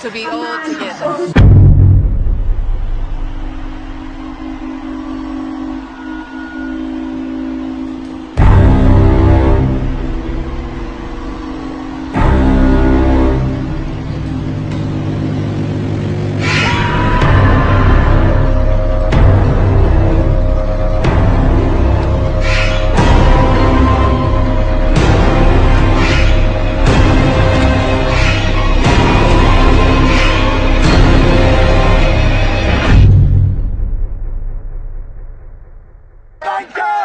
to be all together. Thank you!